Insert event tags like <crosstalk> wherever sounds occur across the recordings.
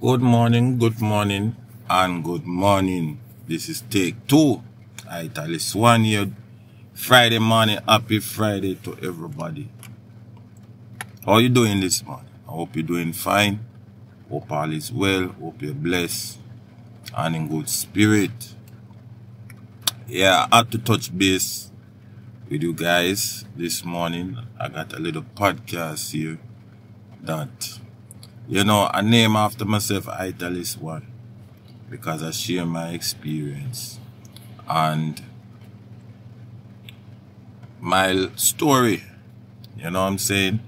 Good morning, good morning, and good morning. This is take two. I tell this one here. Friday morning, happy Friday to everybody. How you doing this morning? I hope you're doing fine. Hope all is well. Hope you're blessed and in good spirit. Yeah, I had to touch base with you guys this morning. I got a little podcast here that you know I name after myself I tell this one because I share my experience and my story. You know what I'm saying?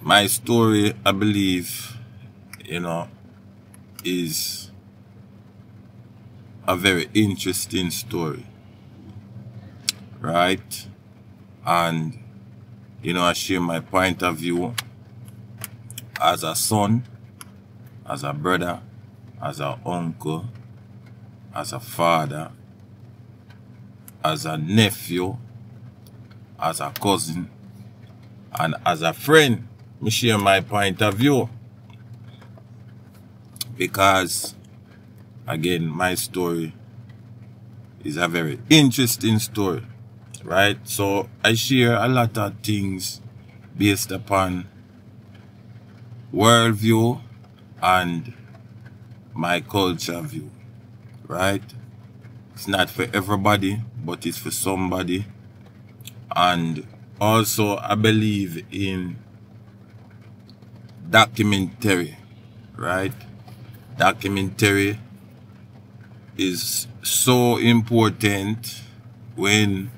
My story, I believe, you know, is a very interesting story. Right? And, you know, I share my point of view as a son, as a brother, as an uncle, as a father, as a nephew, as a cousin, and as a friend. Me share my point of view. Because again, my story is a very interesting story, right? So I share a lot of things based upon worldview and my culture view, right? It's not for everybody, but it's for somebody. And also, I believe in documentary, right? Documentary is so important when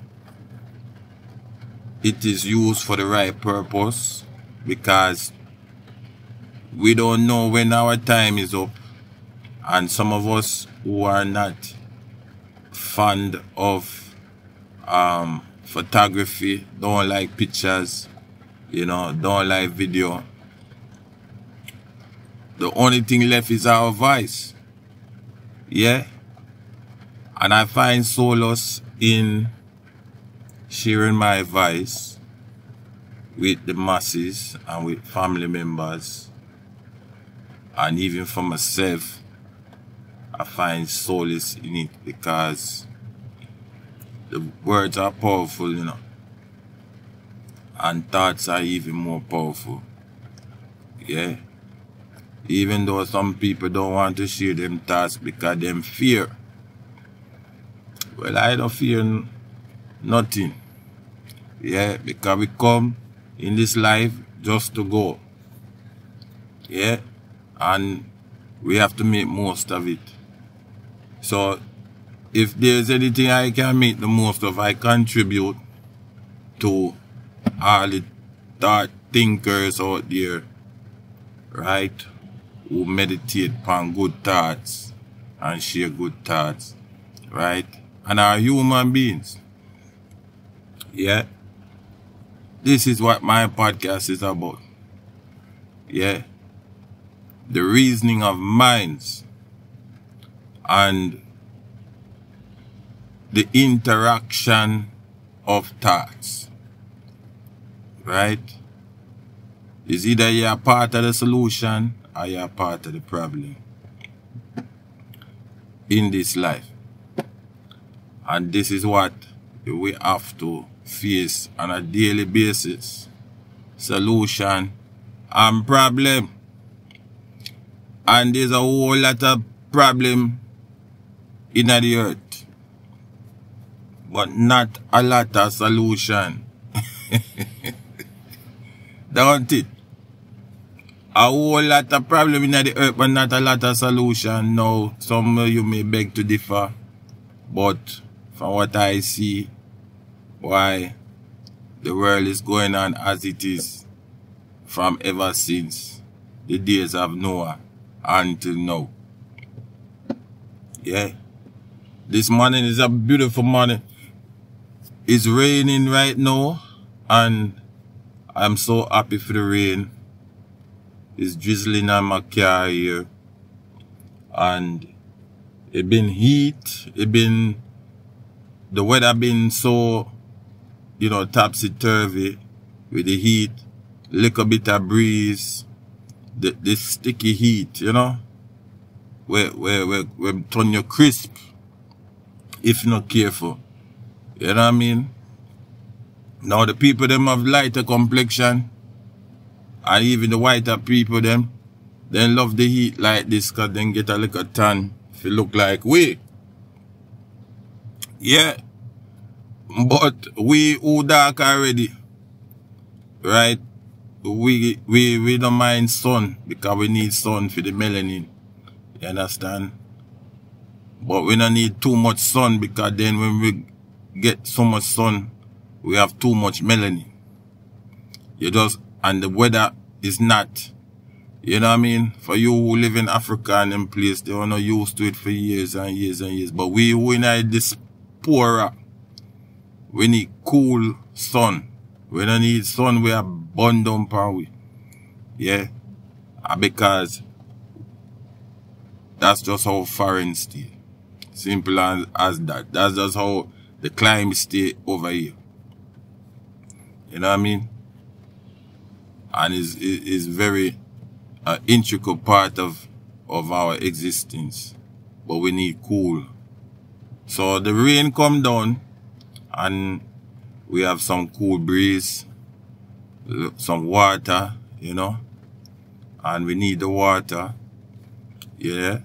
it is used for the right purpose because we don't know when our time is up. And some of us who are not fond of um, photography don't like pictures you know don't like video. The only thing left is our voice. Yeah? And I find solace in sharing my advice with the masses and with family members. And even for myself, I find solace in it because the words are powerful, you know. And thoughts are even more powerful. Yeah. Even though some people don't want to share them thoughts because them fear well, I don't fear nothing. Yeah, because we come in this life just to go. Yeah, and we have to make most of it. So, if there's anything I can make the most of, I contribute to all the thought thinkers out there, right? Who meditate upon good thoughts and share good thoughts, right? and are human beings. Yeah. This is what my podcast is about. Yeah. The reasoning of minds and the interaction of thoughts. Right? Is either you're part of the solution or you're part of the problem in this life. And this is what we have to face on a daily basis. Solution and problem. And there's a whole lot of problem in the earth. But not a lot of solution. <laughs> Don't it? A whole lot of problem in the earth, but not a lot of solution. No, some you may beg to differ. But from what I see, why the world is going on as it is from ever since the days of Noah until now. Yeah. This morning is a beautiful morning. It's raining right now and I'm so happy for the rain. It's drizzling on my car here. And it been heat. It been the weather been so, you know, topsy-turvy with the heat, little bit of breeze, the, this sticky heat, you know, where, where, where, where turn you crisp if you're not careful. You know what I mean? Now the people them have lighter complexion and even the whiter people them, they love the heat like this cause then get a little tan if you look like we. Yeah. But we who dark already, right? We, we, we don't mind sun because we need sun for the melanin. You understand? But we don't need too much sun because then when we get so much sun, we have too much melanin. You just, and the weather is not, you know what I mean? For you who live in Africa and in place, they are not used to it for years and years and years. But we who in this poorer, we need cool sun. We don't need sun, we are burned down power. We. Yeah? Because that's just how foreign stay. Simple as, as that. That's just how the climate stay over here. You know what I mean? And is is very uh, intricate part of of our existence. But we need cool. So the rain come down and we have some cool breeze, some water, you know, and we need the water. Yeah.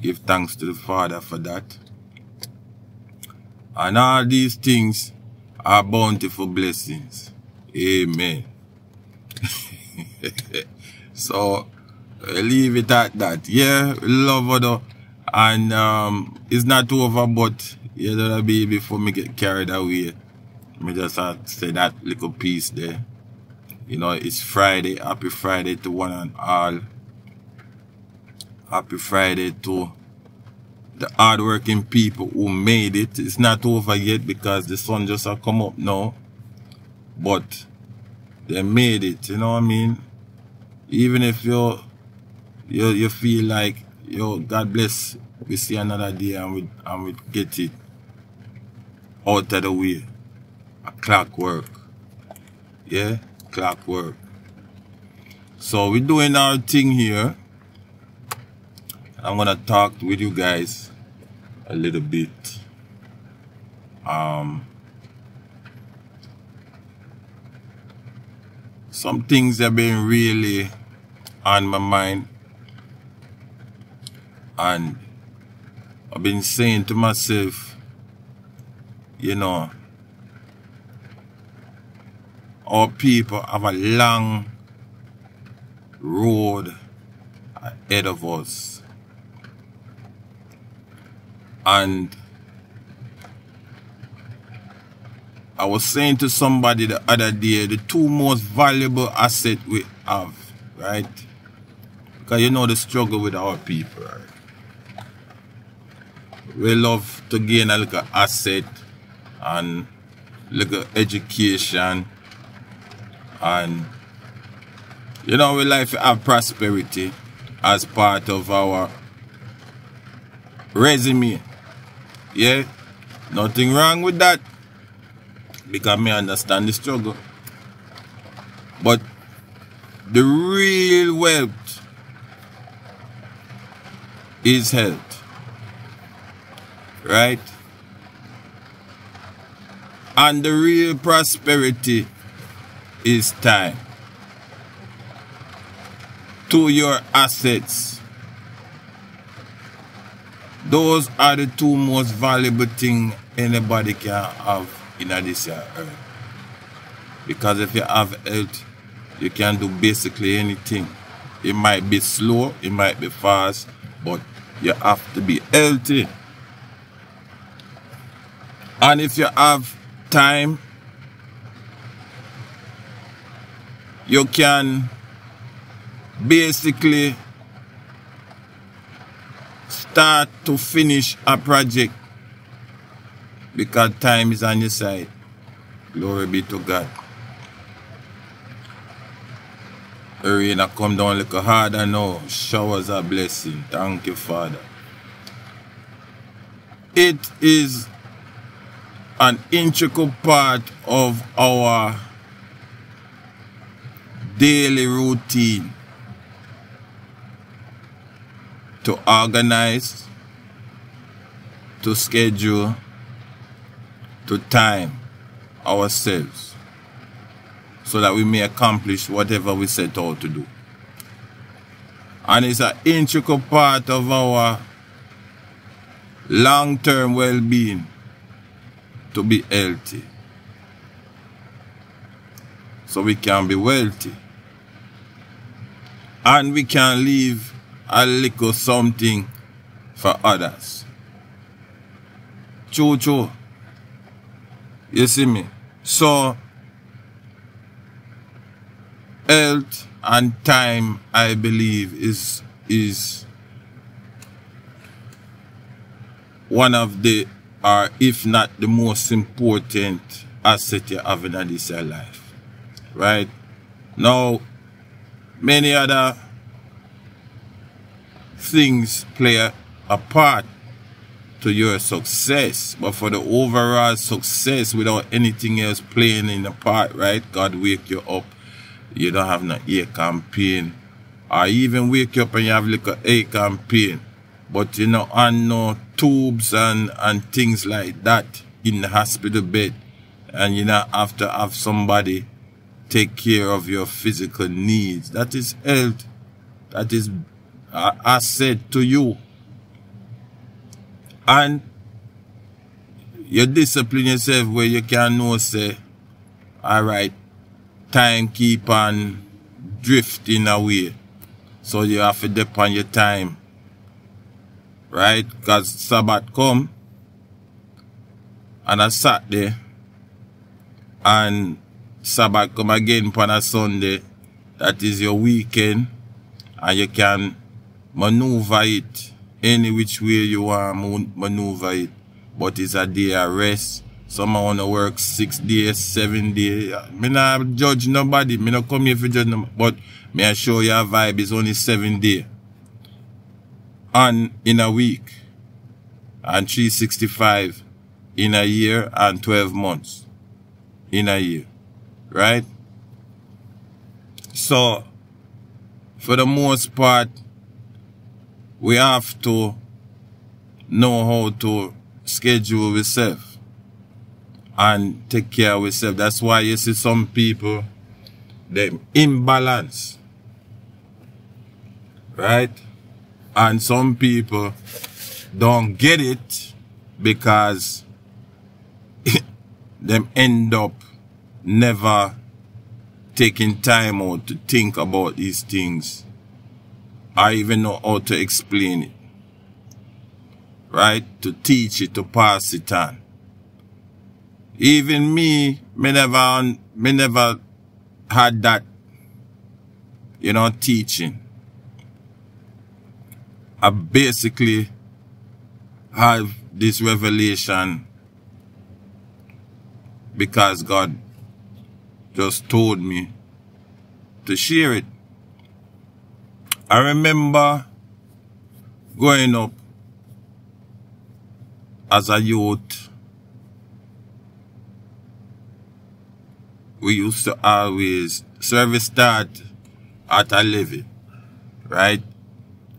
Give thanks to the Father for that. And all these things are bountiful blessings. Amen. <laughs> so, leave it at that. Yeah, love her And um, it's not over, but you know, be before me get carried away. Me just have to say that little piece there. You know, it's Friday. Happy Friday to one and all. Happy Friday to the hardworking people who made it. It's not over yet because the sun just have come up now. But they made it, you know what I mean? Even if you you you feel like yo God bless we see another day and we and we get it out of the way. Clockwork. Yeah? Clockwork. So we're doing our thing here. I'm gonna talk with you guys a little bit. Um, some things have been really on my mind, and I've been saying to myself, you know, our people have a long road ahead of us and I was saying to somebody the other day, the two most valuable asset we have, right? Because you know the struggle with our people, right? We love to gain a little asset and little education and you know we like to have prosperity as part of our resume. Yeah, nothing wrong with that. Because me understand the struggle. But the real wealth is health. Right? And the real prosperity is time. To your assets those are the two most valuable things anybody can have in this earth. Because if you have health, you can do basically anything. It might be slow, it might be fast, but you have to be healthy. And if you have time, you can basically start to finish a project because time is on your side. Glory be to God. The rain come down like a harder now. Showers are blessing. Thank you, Father. It is an integral part of our daily routine to organize, to schedule, to time ourselves so that we may accomplish whatever we set out to do. And it's an integral part of our long-term well-being to be healthy. So we can be wealthy. And we can leave a little something for others. Choo choo. You see me? So, health and time, I believe, is is one of the, or if not the most important asset you have in this life. Right? Now, many other things play a, a part to your success. But for the overall success without anything else playing in the part, right? God wake you up. You don't have no and pain. Or even wake you up and you have like a and pain. But you know, and no tubes and, and things like that in the hospital bed. And you know, have to have somebody take care of your physical needs. That is health. That is uh, asset to you and you discipline yourself where you can know say, alright, time keep on drifting away. So you have to depend your time. Right? Because Sabbath come and a Saturday and Sabbath come again on a Sunday. That is your weekend and you can maneuver it any which way you want maneuver it. But it's a day of rest. Some want to work six days, seven days. Me not judge nobody. Me not come here for judge nobody. But me I show you a vibe is only seven days. And in a week. And 365 in a year and 12 months in a year. Right? So, for the most part, we have to know how to schedule ourselves and take care of ourselves. That's why you see some people, they imbalance. Right? And some people don't get it because <laughs> them end up never taking time out to think about these things I even know how to explain it. Right? To teach it, to pass it on. Even me, me never, me never had that, you know, teaching. I basically have this revelation because God just told me to share it. I remember growing up as a youth, we used to always service start at 11, right?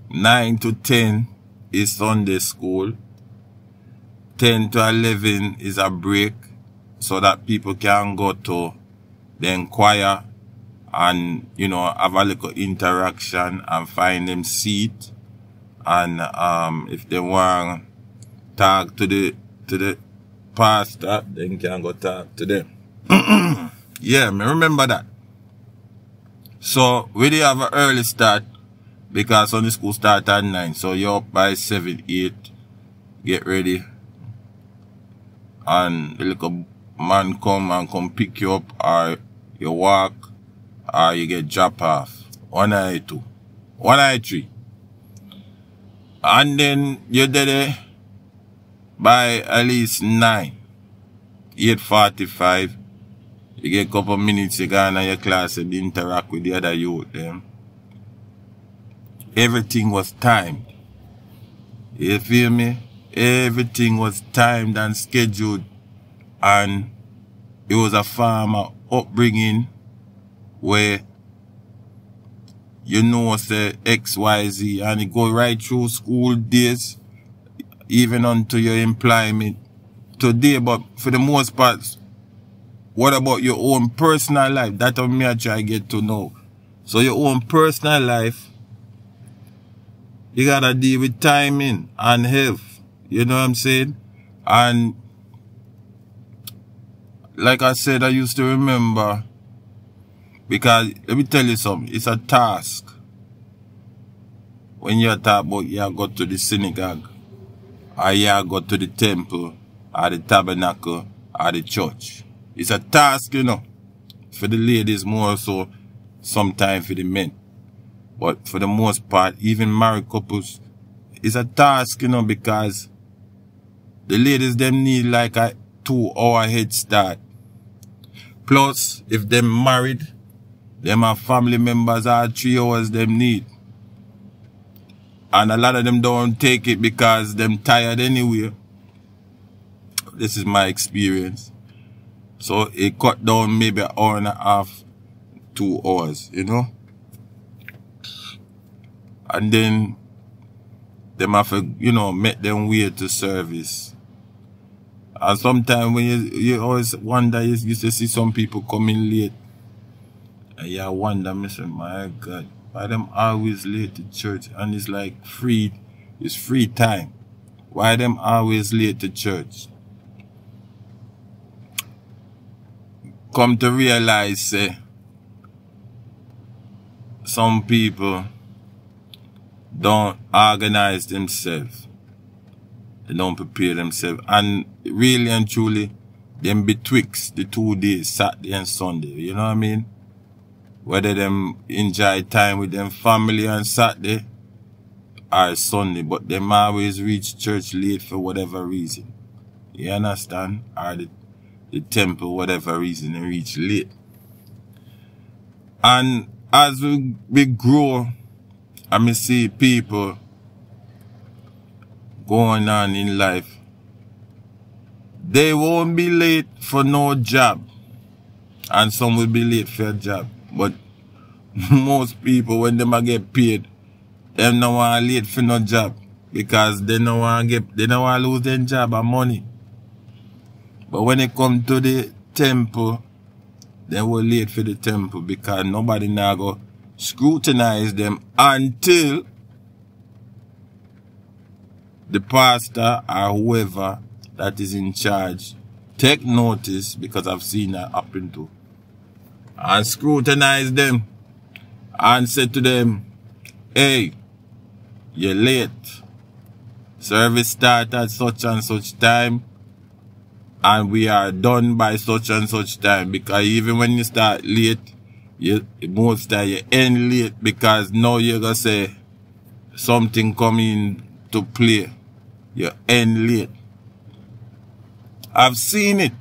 9 to 10 is Sunday school. 10 to 11 is a break so that people can go to the choir and you know have a little interaction and find them seat. And um if they want talk to the to the pastor then can go talk to them. <clears throat> Yeah me remember that. So we did have an early start because Sunday school start at 9 so you're up by 7 8 get ready. And the little man come and come pick you up or you walk or uh, you get drop off. One eye two. One eye three. And then you did it by at least nine. 8.45. You get a couple minutes you go in your class and interact with the other youth them. Everything was timed. You feel me? Everything was timed and scheduled and it was a farmer upbringing where you know, say X, Y, Z, and it go right through school days, even unto your employment today. But for the most part, what about your own personal life? That's what me I try get to know. So your own personal life, you gotta deal with timing and health. You know what I'm saying? And like I said, I used to remember because let me tell you something, it's a task. When you talk about you go to the synagogue, or you go to the temple, or the tabernacle, or the church. It's a task, you know. For the ladies more so, sometimes for the men. But for the most part, even married couples, it's a task, you know, because the ladies them need like a two hour head start. Plus, if them married, them have family members are three hours them need. And a lot of them don't take it because them tired anyway. This is my experience. So it cut down maybe an hour and a half, two hours, you know. And then them have to, you know, make them way to service. And sometimes when you, you always wonder, you used to see some people coming late. And you wonder, say, my God, why them always late to church? And it's like free, it's free time. Why them always late to church? come to realize say some people don't organize themselves. They don't prepare themselves. And really and truly, them betwixt the two days, Saturday and Sunday. You know what I mean? Whether them enjoy time with them family on Saturday or Sunday, but them always reach church late for whatever reason. You understand? Or the the temple, whatever reason, they reach late. And as we, we grow, I we see people going on in life, they won't be late for no job. And some will be late for a job. But <laughs> most people, when they get paid, them no want to late for no job. Because they don't want get, they don't want lose their job and money. But when it come to the temple, they were late for the temple because nobody now go scrutinize them until the pastor or whoever that is in charge take notice because I've seen that happen too and scrutinize them and say to them, hey, you're late. Service start at such and such time and we are done by such and such time because even when you start late, you most time you end late because now you're gonna say something coming to play. You end late. I've seen it.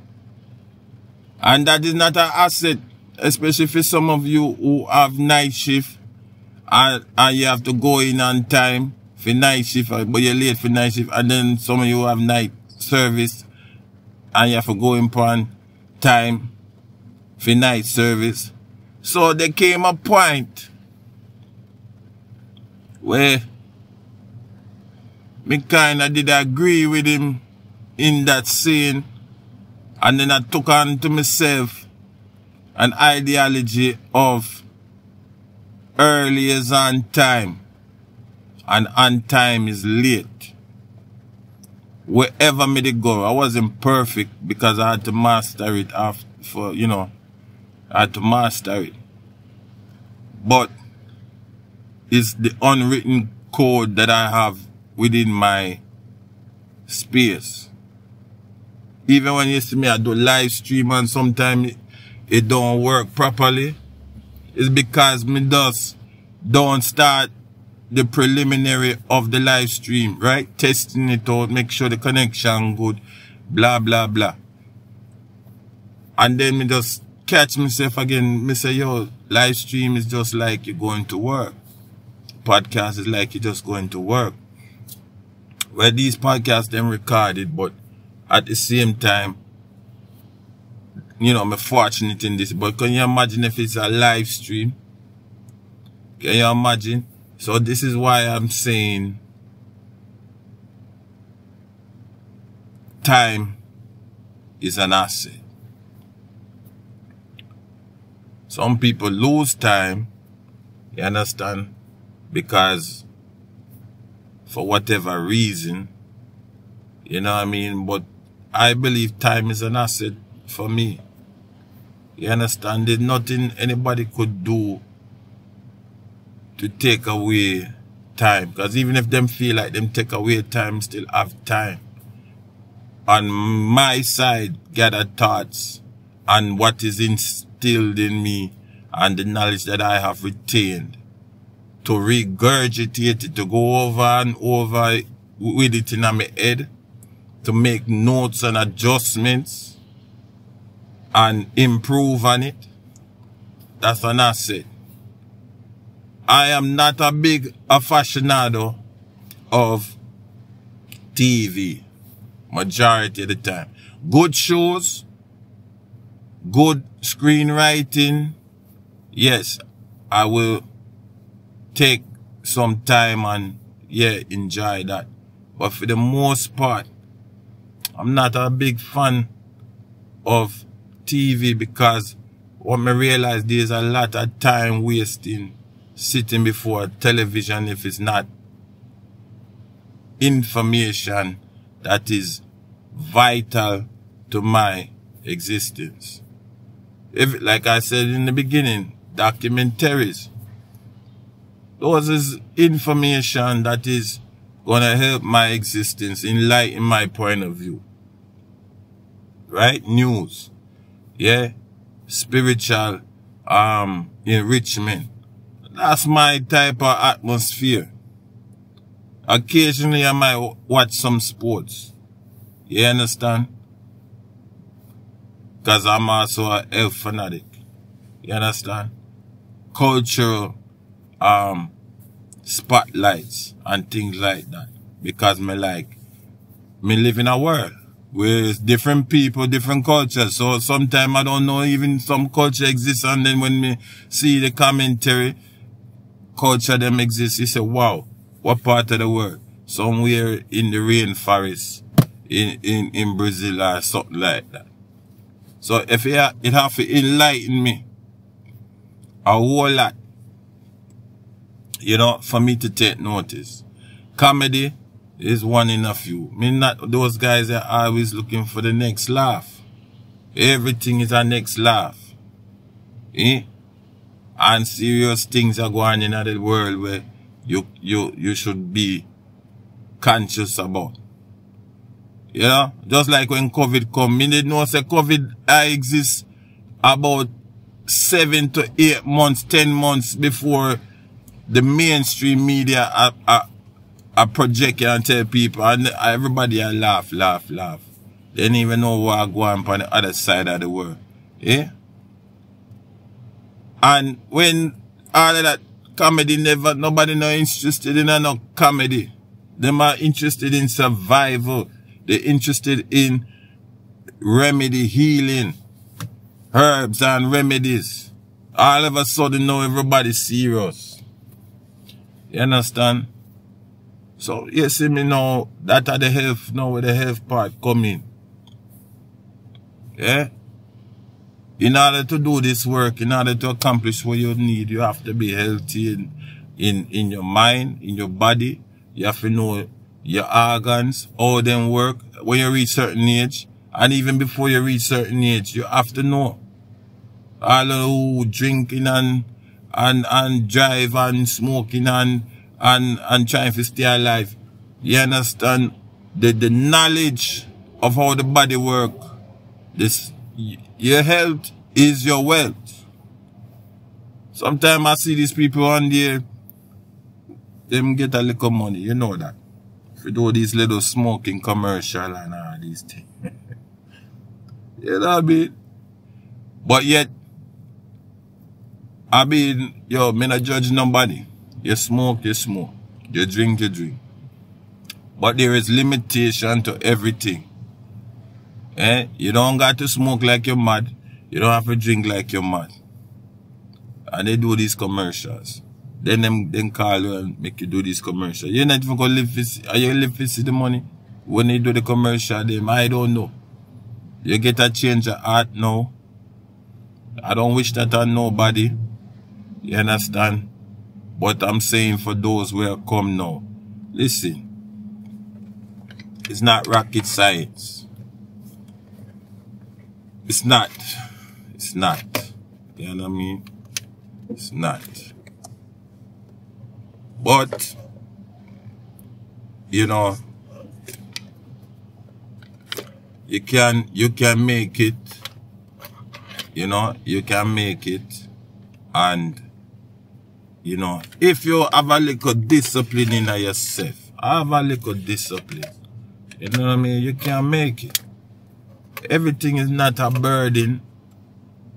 And that is not an asset, especially for some of you who have night shift and, and you have to go in on time for night shift, uh, but you're late for night shift, and then some of you have night service and you have to go in on time for night service. So there came a point where me kinda did agree with him in that scene and then I took on to myself an ideology of early is on time and on time is late wherever me they go, I wasn't perfect because I had to master it after, for, you know, I had to master it. But it's the unwritten code that I have within my space. Even when you see me, I do live stream and sometimes it, don't work properly. It's because me just don't start the preliminary of the live stream, right? Testing it out, make sure the connection good, blah, blah, blah. And then me just catch myself again. Me say, yo, live stream is just like you're going to work. Podcast is like you're just going to work. Where these podcasts then recorded, but at the same time, you know, I'm fortunate in this. But can you imagine if it's a live stream? Can you imagine? So this is why I'm saying time is an asset. Some people lose time, you understand, because for whatever reason, you know what I mean? But I believe time is an asset for me. You understand? There's nothing anybody could do to take away time. Because even if them feel like them take away time, still have time. On my side, gather thoughts and what is instilled in me and the knowledge that I have retained to regurgitate it, to go over and over with it in my head, to make notes and adjustments and improve on it. That's an asset. I am not a big aficionado of TV majority of the time. Good shows, good screenwriting, yes, I will take some time and yeah, enjoy that. But for the most part, I'm not a big fan of TV because what me realize there's a lot of time wasting sitting before a television if it's not information that is vital to my existence. If, like I said in the beginning, documentaries. Those is information that is gonna help my existence, enlighten my point of view. Right? News. Yeah? Spiritual um enrichment. That's my type of atmosphere. Occasionally I might watch some sports. You understand? Because I'm also a health fanatic. You understand? Cultural um, spotlights and things like that. Because me like, me live in a world with different people, different cultures. So sometimes I don't know even some culture exists and then when me see the commentary, culture them exists, you say, wow, what part of the world? Somewhere in the rainforest in, in, in Brazil or something like that. So if it, it have to enlighten me a whole lot, you know, for me to take notice. Comedy is one in a few. Mean, not those guys are always looking for the next laugh. Everything is a next laugh. Eh? And serious things are going in the world where you, you, you should be conscious about. Know, just like when COVID come, me didn't know say COVID I exist about seven to eight months, ten months before the mainstream media are, are, are projecting and tell people and everybody are laugh, laugh, laugh. They don't even know what going on on the other side of the world. Yeah? And when all of that comedy never, nobody no interested in no comedy. Them are interested in survival they're interested in remedy healing, herbs and remedies. All of a sudden now everybody's serious. You understand? So you see me now, that are the health now where the health part coming. Yeah? In order to do this work, in order to accomplish what you need, you have to be healthy in, in, in your mind, in your body. You have to know your organs, all them work when you reach certain age. And even before you reach certain age, you have to know. All who drinking and, and, and drive and smoking and, and, and trying to stay alive. You understand? The, the knowledge of how the body work. This, your health is your wealth. Sometimes I see these people on there, them get a little money, you know that for do these little smoking commercial and all these things. <laughs> you know what I mean? But yet, I mean, yo, me not judge nobody. You smoke, you smoke. You drink, you drink. But there is limitation to everything. Eh? You don't got to smoke like you're mad. You don't have to drink like you're mad. And they do these commercials. Then them then call you and make you do these commercial. You're not even gonna live are you live for see the money? When they do the commercial them, I don't know. You get a change of heart now. I don't wish that on nobody. You understand? But I'm saying for those who have come now, listen. It's not rocket science. It's not. It's not. You know what I mean? It's not. But, you know, you can, you can make it, you know, you can make it. And, you know, if you have a little discipline in yourself, have a little discipline. You know what I mean? You can't make it. Everything is not a burden,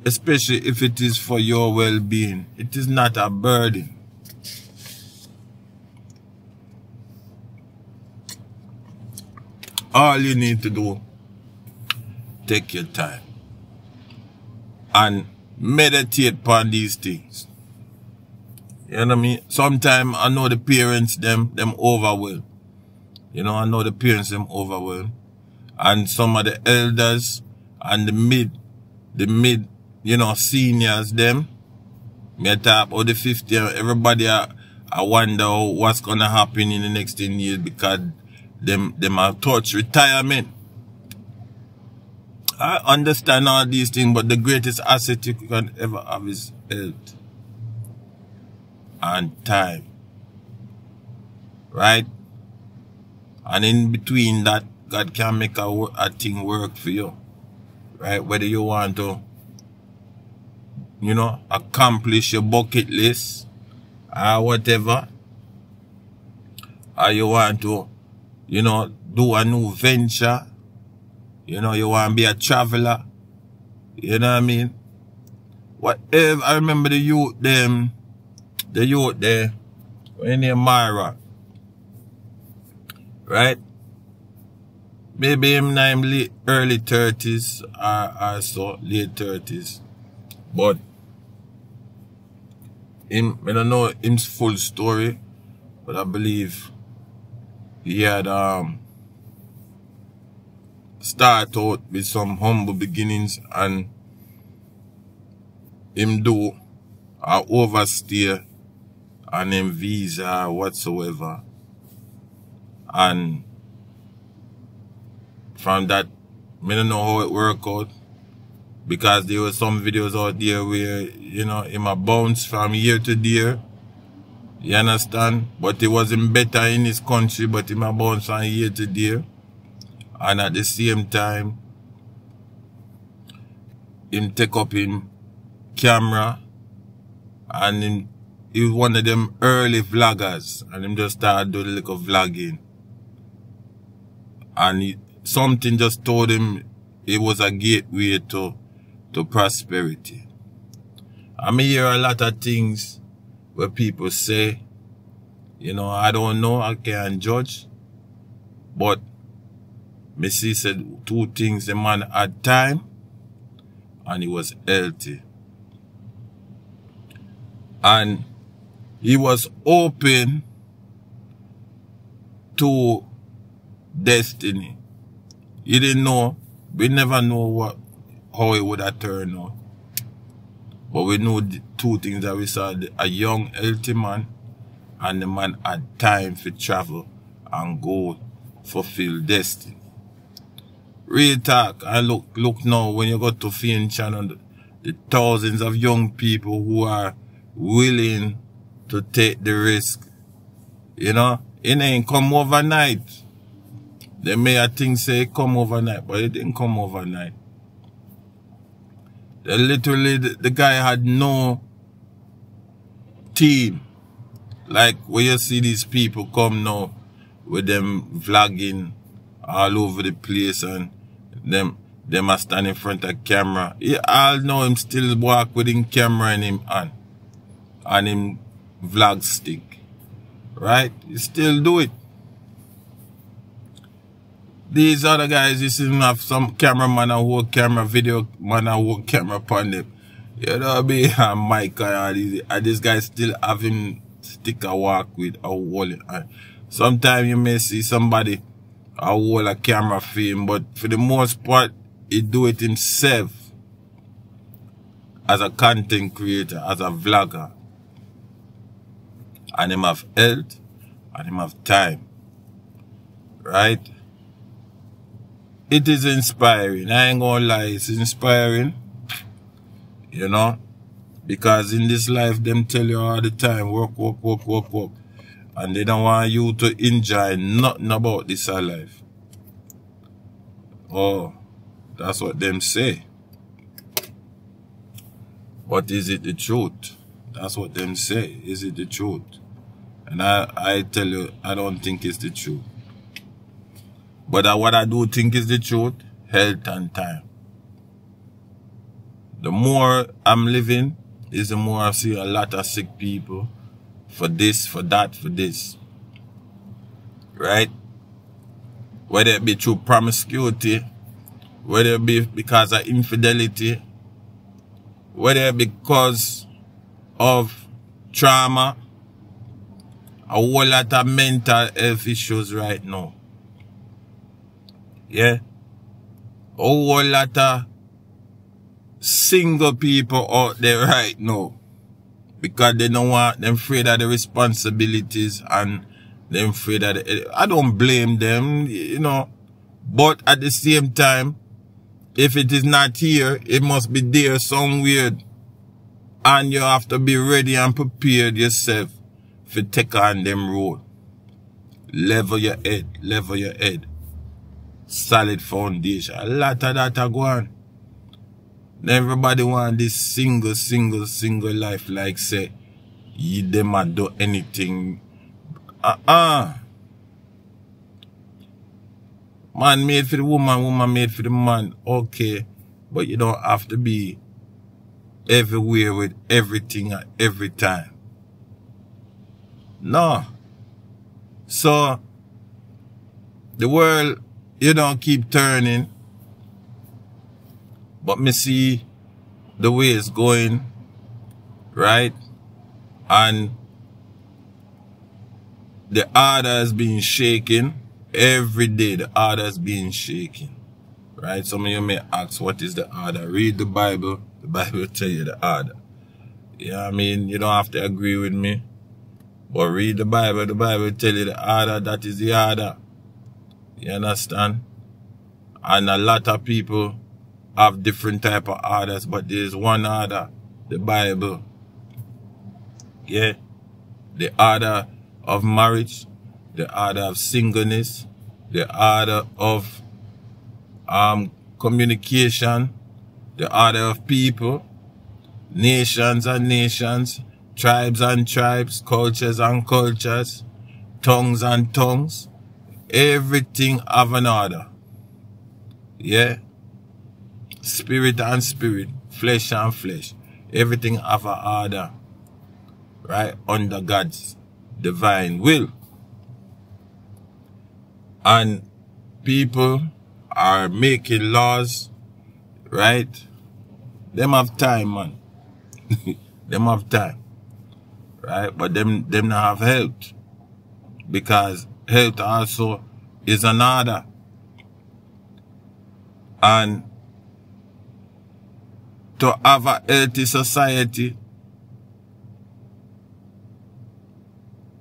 especially if it is for your well-being. It is not a burden. all you need to do, take your time and meditate upon these things. You know what I mean? Sometimes I know the parents, them, them overwhelmed. You know, I know the parents, them overwhelmed. And some of the elders and the mid, the mid, you know, seniors, them, me talk about the 50, everybody, I, I wonder what's to happen in the next 10 years because them, them are touch retirement. I understand all these things, but the greatest asset you can ever have is health and time. Right? And in between that, God can make a, a thing work for you. Right? Whether you want to, you know, accomplish your bucket list or whatever, or you want to you know, do a new venture. You know, you want to be a traveler. You know what I mean? Whatever, I remember the youth them, the youth there, when they Myra. Right? Maybe him now late, early 30s or, or so, late 30s. But him, I don't know him's full story, but I believe he had um start out with some humble beginnings and him do a overstay on him visa whatsoever. And from that, I don't know how it worked out. Because there were some videos out there where, you know, him a bounce from year to year you understand? But he wasn't better in his country, but he might bounce from year to year. And at the same time, him take up in camera and him, he was one of them early vloggers and him just started doing a little vlogging. And he, something just told him it was a gateway to, to prosperity. I mean, hear a lot of things where people say, you know, I don't know, I can't judge. But Missy said two things. The man had time and he was healthy. And he was open to destiny. He didn't know, we never know what how it would have turned out. But we know two things that we saw, a young, healthy man, and the man had time for travel and go fulfill destiny. Real talk, I look, look now, when you go to Fame channel, the thousands of young people who are willing to take the risk. You know, it ain't come overnight. They may I think say come overnight, but it didn't come overnight literally, the, the guy had no team. Like where you see these people come now with them vlogging all over the place and them them are stand in front of camera. Yeah, all know him still walk with him camera in him hand and him vlog stick. Right? He still do it. These other guys, you see them have some cameraman and work camera, video man and work camera upon them. You know what I mean? <laughs> And Mike these, and this guy still having stick a walk with a whole. Uh, sometimes you may see somebody a hold a camera film, but for the most part, he do it himself as a content creator, as a vlogger. And him have health and him have time. Right? It is inspiring. I ain't gonna lie, it's inspiring. You know? Because in this life, them tell you all the time, work, work, work, work, work. And they don't want you to enjoy nothing about this life. Oh, that's what them say. But is it the truth? That's what them say. Is it the truth? And I, I tell you, I don't think it's the truth. But uh, what I do think is the truth, health and time. The more I'm living, is the more I see a lot of sick people for this, for that, for this. Right? Whether it be through promiscuity, whether it be because of infidelity, whether because of trauma, a whole lot of mental health issues right now. Yeah? A whole lot of single people out there right now. Because they don't want, they're afraid of the responsibilities and they're afraid of the, I don't blame them, you know. But at the same time, if it is not here, it must be there somewhere. And you have to be ready and prepared yourself for take on them road. Level your head, level your head. Solid foundation. A lot of that are. Everybody want this single, single, single life like say, you them a do anything. Uh-uh. Man made for the woman, woman made for the man. Okay. But you don't have to be everywhere with everything at every time. No. So, the world, you don't keep turning. But me see the way it's going, right? And the order has been shaken. Every day the order has been shaken. Right? Some of you may ask, what is the order? Read the Bible. The Bible <laughs> tell you the order. Yeah, I mean, you don't have to agree with me. But read the Bible. The Bible tell you the order. That is the order. You understand? And a lot of people have different type of orders, but there's one order, the Bible. Yeah. The order of marriage, the order of singleness, the order of um, communication, the order of people, nations and nations, tribes and tribes, cultures and cultures, tongues and tongues. Everything have an order. Yeah spirit and spirit, flesh and flesh. Everything have an order, right? Under God's divine will. And people are making laws, right? Them have time, man. <laughs> them have time. Right? But them them not have health. Because health also is another. And to have a healthy society,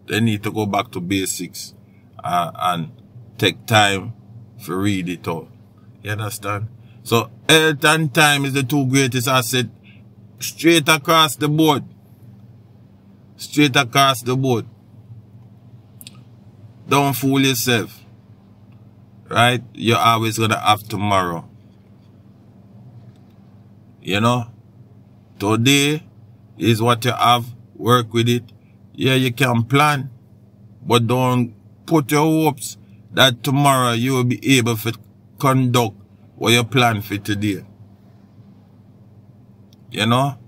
they need to go back to basics uh, and take time to read it all. You understand? So health and time is the two greatest assets straight across the board. Straight across the board. Don't fool yourself. Right? You're always gonna have tomorrow. You know, today is what you have. Work with it. Yeah, you can plan, but don't put your hopes that tomorrow you will be able to conduct what you plan for today. You know?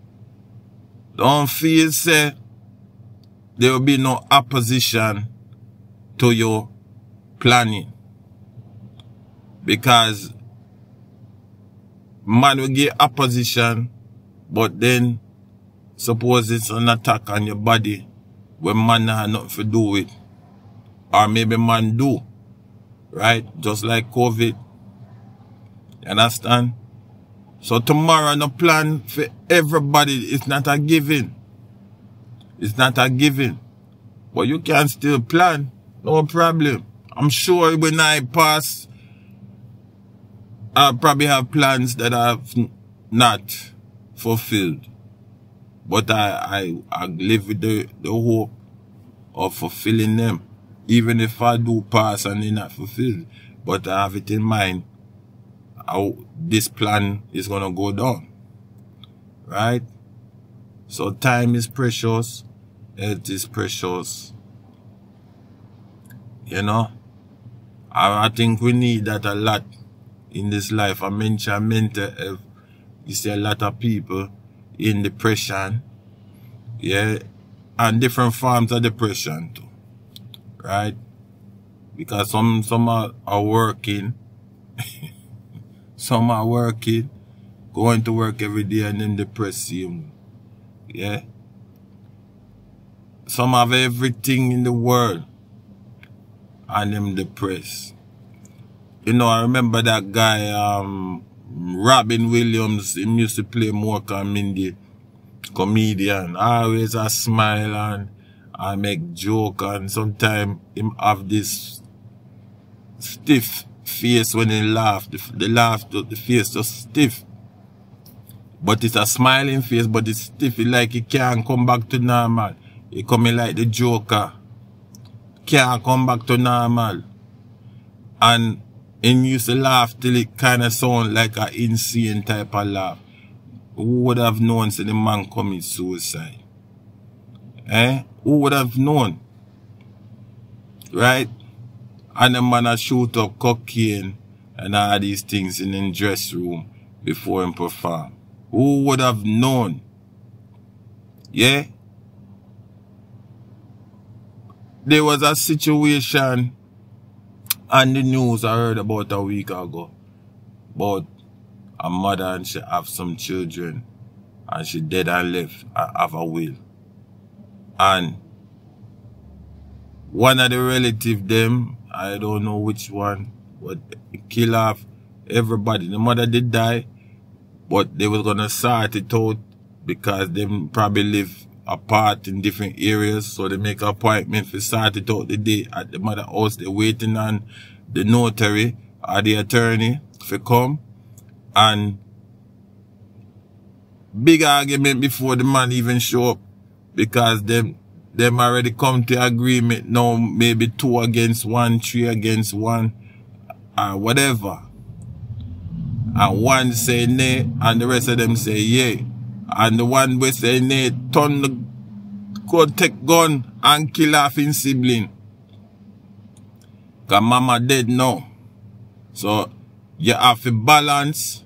Don't feel say there will be no opposition to your planning. Because man will get opposition, but then suppose it's an attack on your body, when man have nothing to do with. Or maybe man do. Right? Just like COVID. You understand? So tomorrow no plan for everybody. It's not a giving. It's not a giving. But you can still plan. No problem. I'm sure when I pass, I'll probably have plans that I've not fulfilled. But I, I, I live with the, the hope of fulfilling them. Even if I do pass and they're not fulfilled. But I have it in mind how this plan is going to go down. Right? So time is precious. Health is precious. You know? I, I think we need that a lot in this life. I mentioned mental health. You see a lot of people in depression. Yeah. And different forms of depression too. Right? Because some some are, are working. <laughs> some are working, going to work every day and then depressed. Yeah. Some have everything in the world and them depressed. You know, I remember that guy, um, Robin Williams, he used to play Mork Mindy, comedian. Always a smile and I make joke and sometimes him have this stiff face when he laugh. The, the laugh, the face just stiff. But it's a smiling face, but it's stiff. Like he can't come back to normal. He coming like the Joker. Can't come back to normal. And and used to laugh till it kind of sound like an insane type of laugh. Who would have known so the man commit suicide? Eh? Who would have known? Right? And the man a shoot up cocaine and all these things in the dress room before him perform. Who would have known? Yeah? There was a situation on the news I heard about a week ago about a mother and she have some children and she dead and left and have a will. And one of the relative them, I don't know which one, but kill off everybody. The mother did die, but they was gonna sort it out because they probably live apart in different areas. So they make appointment for sort it out the day at the mother house. They waiting on the notary or the attorney to come and big argument before the man even show up because them them already come to agreement now maybe two against one, three against one, or whatever. And one say nay and the rest of them say yay. And the one we say nay, turn the go take gun and kill off his sibling. Cause mama dead now. So you have to balance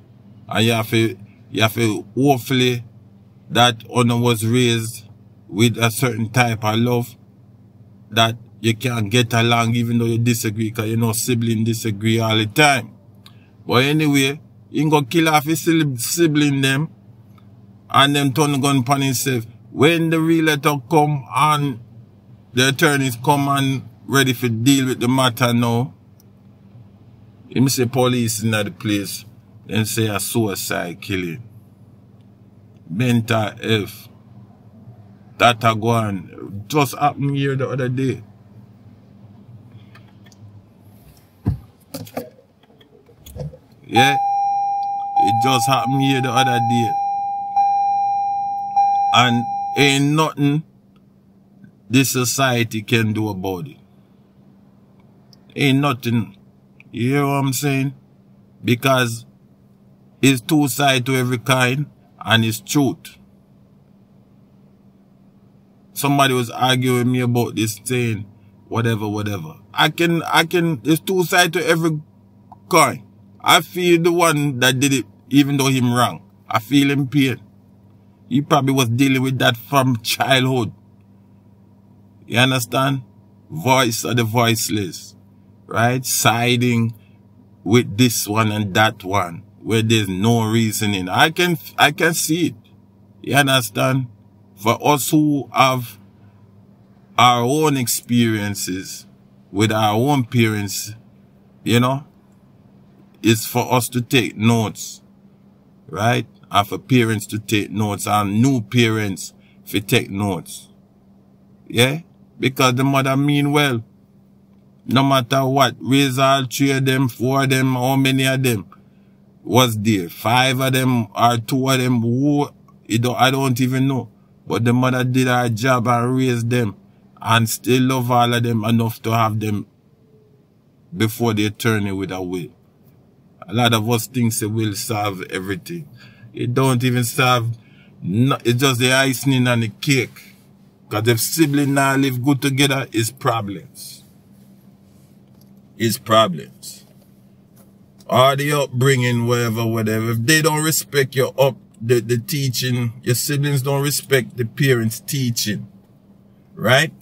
and you have to you have to hopefully that honor was raised with a certain type of love that you can't get along even though you disagree because you know sibling disagree all the time. But anyway, you go kill off his sibling them and them turn gun upon himself. When the real letter come and the attorneys come and ready to deal with the matter now, him say police in the place, then say a suicide killing. Mental F. That a go on. Just happened here the other day. Yeah. It just happened here the other day. And ain't nothing this society can do about it. Ain't nothing. You hear what I'm saying? Because it's two sides to every kind and it's truth. Somebody was arguing me about this saying whatever, whatever. I can, I can, it's two sides to every coin. I feel the one that did it, even though him wrong. I feel him pain. He probably was dealing with that from childhood. You understand? Voice of the voiceless. Right? Siding with this one and that one where there's no reasoning. I can, I can see it. You understand? For us who have our own experiences with our own parents, you know, it's for us to take notes, right? And for parents to take notes and new parents to take notes. Yeah? Because the mother mean well. No matter what, raise all three of them, four of them, how many of them was there? Five of them or two of them, who, don't, I don't even know. But the mother did her job and raised them and still love all of them enough to have them before they turn it with a will. A lot of us think it will solve everything. It don't even solve, no, it's just the icing on the cake. Because if siblings now live good together, it's problems. It's problems. Or the upbringing, whatever, whatever. If they don't respect your up, the, the teaching, your siblings don't respect the parents' teaching. Right?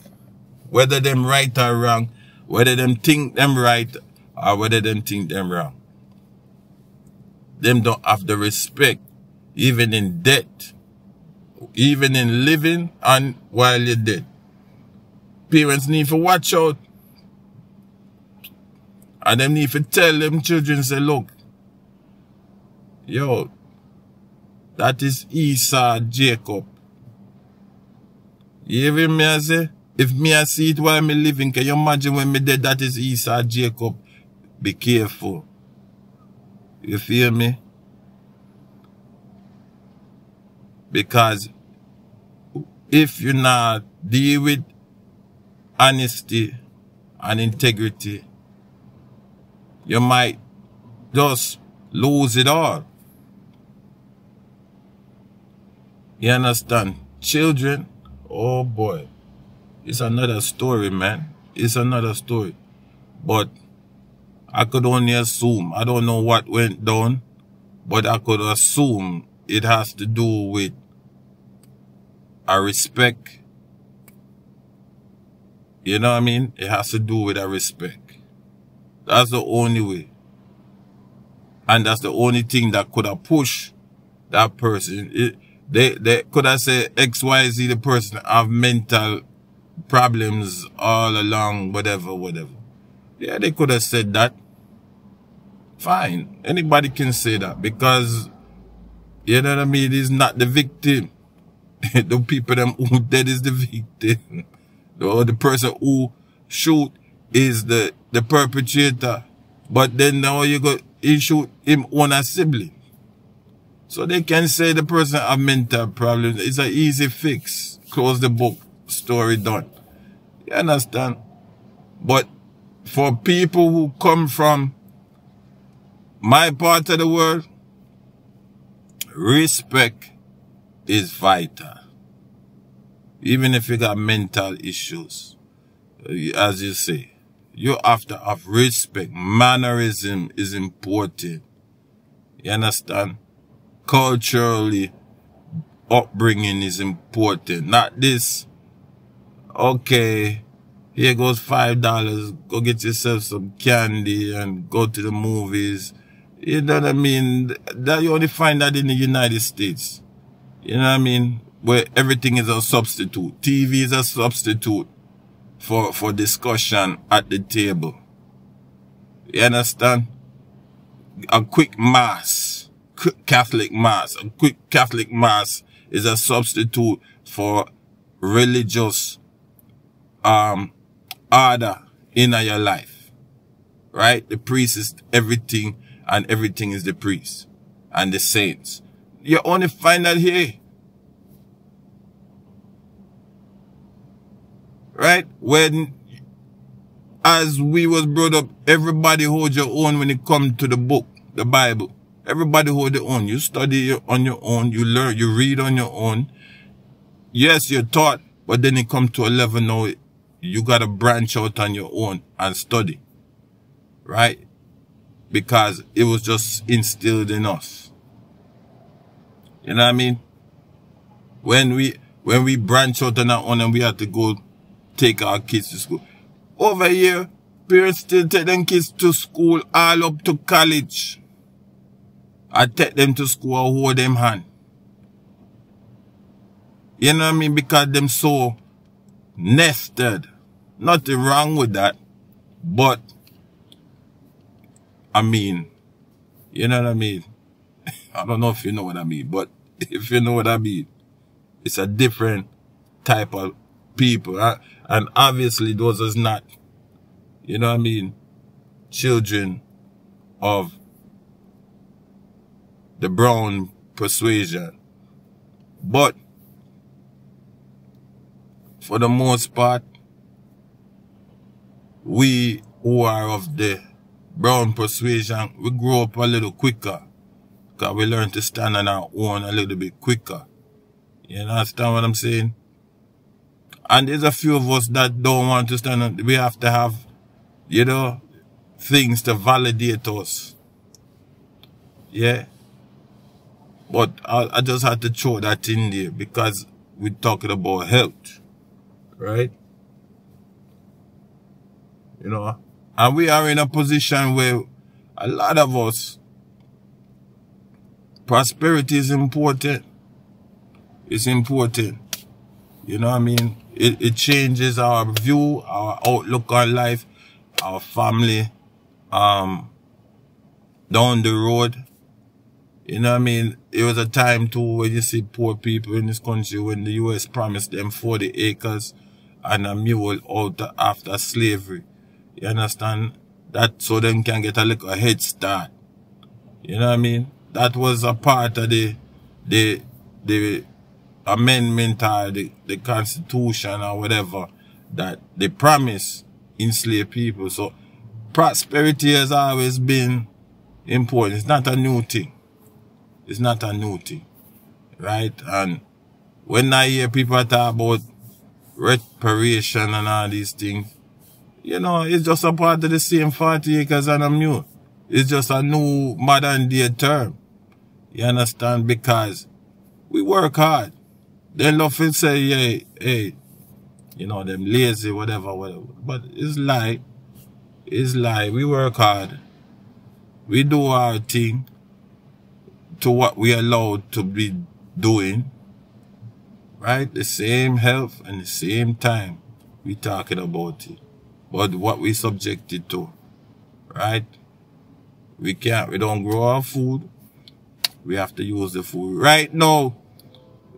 Whether them right or wrong, whether them think them right or whether them think them wrong. Them don't have the respect, even in death, even in living and while you're dead. Parents need to watch out. And them need to tell them children, say, look, yo, that is Esau Jacob. You hear me I say? If me I see it while me living, can you imagine when me dead, that is Esau Jacob. Be careful. You feel me? Because if you not deal with honesty and integrity, you might just lose it all. You understand? Children, oh boy, it's another story, man. It's another story. But I could only assume. I don't know what went down, but I could assume it has to do with a respect. You know what I mean? It has to do with a respect. That's the only way. And that's the only thing that could have pushed that person. It, they, they could have said XYZ, the person have mental problems all along, whatever, whatever. Yeah, they could have said that. Fine. Anybody can say that because, you know what I mean? He's not the victim. <laughs> the people them who dead is the victim. Or the person who shoot is the, the perpetrator. But then now you go, he shoot him on a sibling. So they can say the person have mental problems. It's an easy fix. Close the book. Story done. You understand? But for people who come from my part of the world, respect is vital. Even if you got mental issues, as you say, you have to have respect. Mannerism is important. You understand? Culturally, upbringing is important. Not this, okay, here goes five dollars, go get yourself some candy and go to the movies. You know what I mean? That you only find that in the United States. You know what I mean? Where everything is a substitute. TV is a substitute for, for discussion at the table. You understand? A quick mass, Catholic mass, a quick Catholic mass is a substitute for religious, um, order in your life. Right? The priest is everything and everything is the priest and the saints. You only find that here. Right? When, as we was brought up, everybody hold your own when it come to the book, the Bible. Everybody hold their own. You study on your own. You learn, you read on your own. Yes, you're taught, but then it come to a level now, you got to branch out on your own and study. Right? Because it was just instilled in us. You know what I mean? When we, when we branch out on our own and we have to go take our kids to school. Over here, parents still take them kids to school all up to college. I take them to school, I hold them hand. You know what I mean? Because them so nested. Nothing wrong with that. But, I mean, you know what I mean? <laughs> I don't know if you know what I mean, but <laughs> if you know what I mean, it's a different type of people. And obviously those is not, you know what I mean, children of the brown persuasion. But for the most part, we who are of the brown persuasion, we grow up a little quicker. Because we learn to stand on our own a little bit quicker. You understand what I'm saying? And there's a few of us that don't want to stand on, we have to have, you know, things to validate us. Yeah. But I, I just had to throw that in there because we're talking about health. Right? You know, and we are in a position where a lot of us, prosperity is important. It's important. You know what I mean? It, it changes our view, our outlook on life, our family, um, down the road. You know what I mean? It was a time too when you see poor people in this country when the US promised them 40 acres and a mule out after slavery. You understand? That so them can get a little head start. You know what I mean? That was a part of the the the amendment or the, the constitution or whatever that they promise enslaved people. So prosperity has always been important. It's not a new thing. It's not a new thing. Right? And when I hear people talk about reparation and all these things, you know, it's just a part of the same 40 acres and I'm new. It's just a new modern day term. You understand? Because we work hard. Then nothing say, hey, hey, you know, them lazy, whatever, whatever. But it's lie. It's lie. We work hard. We do our thing to what we allowed to be doing. Right? The same health and the same time we talking about it but what we subjected to, right? We can't, we don't grow our food. We have to use the food. Right now,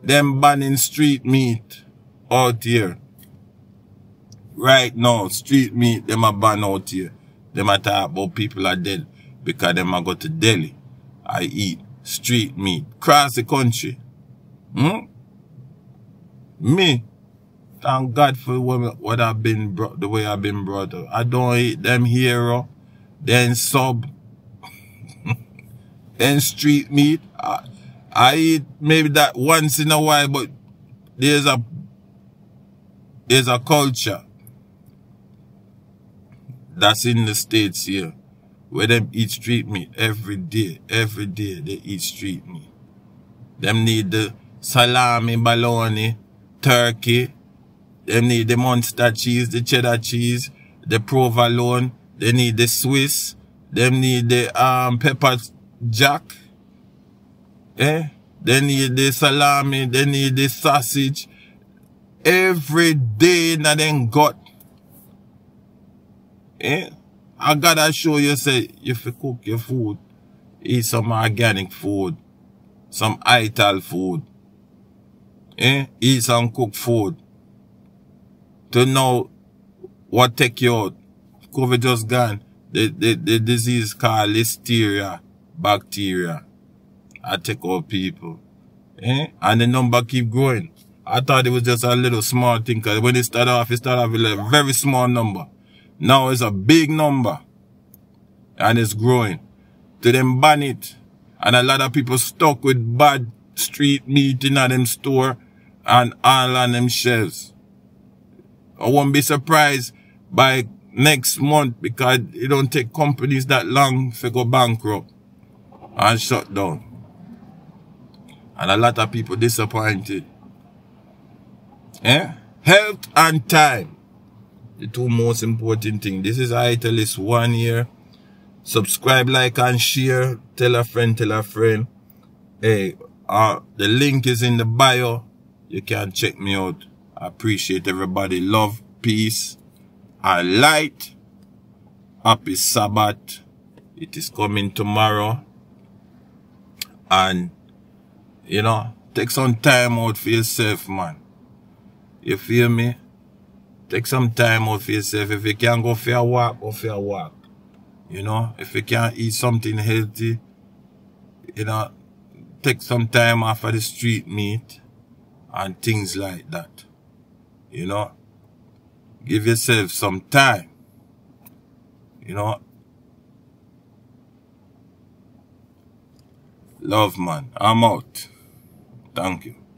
them banning street meat out here. Right now, street meat, them are ban out here. Them are talk about people are dead because them are go to deli. I eat street meat. Across the country. Hmm? Me, Thank God for what, what I've been brought, the way I've been brought up. I don't eat them hero, then sub, <laughs> then street meat. I, I eat maybe that once in a while, but there's a, there's a culture that's in the States here where them eat street meat every day, every day they eat street meat. Them need the salami, bologna, turkey, they need the Munster cheese, the cheddar cheese, the provolone. They need the Swiss. They need the um, pepper jack. Eh? They need the salami. They need the sausage. Every day that they got. Eh? I gotta show you, say, if you cook your food, eat some organic food, some ital food. Eh? Eat some cooked food to know what take you out. COVID just gone. The, the, the disease called listeria bacteria. I take out people. Eh? And the number keep growing. I thought it was just a little small thing because when it started off, it started off with a very small number. Now it's a big number. And it's growing. To them ban it. And a lot of people stuck with bad street meat in them store and all on them shelves. I won't be surprised by next month because it don't take companies that long to go bankrupt and shut down. And a lot of people disappointed. Eh? Health and time. The two most important things. This is Itallist one year. Subscribe, like, and share. Tell a friend, tell a friend. Hey, uh, the link is in the bio. You can check me out. I appreciate everybody. Love, peace, and light. Happy Sabbath. It is coming tomorrow. And, you know, take some time out for yourself, man. You feel me? Take some time out for yourself. If you can't go for a walk, go for a walk. You know, if you can't eat something healthy, you know, take some time off of the street meat and things like that. You know, give yourself some time. You know, love man, I'm out. Thank you.